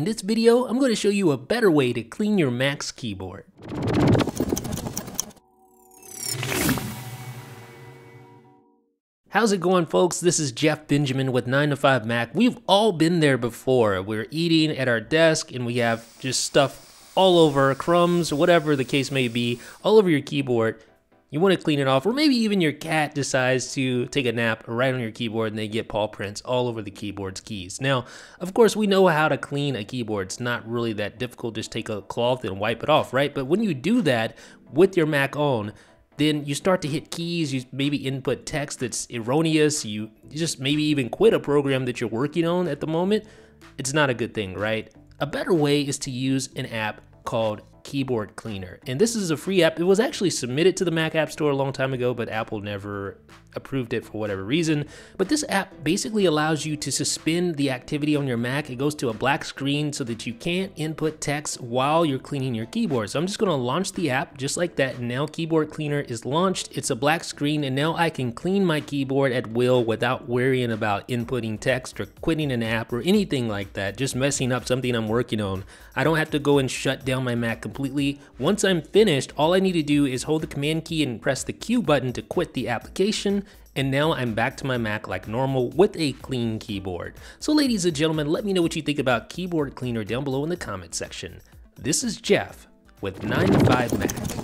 In this video, I'm going to show you a better way to clean your Mac's keyboard. How's it going folks? This is Jeff Benjamin with 9 to 5 Mac. We've all been there before. We're eating at our desk and we have just stuff all over, crumbs, whatever the case may be, all over your keyboard. You want to clean it off, or maybe even your cat decides to take a nap right on your keyboard and they get paw prints all over the keyboard's keys. Now, of course, we know how to clean a keyboard. It's not really that difficult. Just take a cloth and wipe it off, right? But when you do that with your Mac on, then you start to hit keys, you maybe input text that's erroneous, you just maybe even quit a program that you're working on at the moment. It's not a good thing, right? A better way is to use an app called Keyboard Cleaner. And this is a free app. It was actually submitted to the Mac App Store a long time ago, but Apple never approved it for whatever reason. But this app basically allows you to suspend the activity on your Mac. It goes to a black screen so that you can't input text while you're cleaning your keyboard. So I'm just gonna launch the app just like that. Now Keyboard Cleaner is launched. It's a black screen and now I can clean my keyboard at will without worrying about inputting text or quitting an app or anything like that, just messing up something I'm working on. I don't have to go and shut down my Mac completely. Once I'm finished, all I need to do is hold the command key and press the Q button to quit the application and now I'm back to my Mac like normal with a clean keyboard. So ladies and gentlemen, let me know what you think about Keyboard Cleaner down below in the comment section. This is Jeff with 9 to 5 Mac.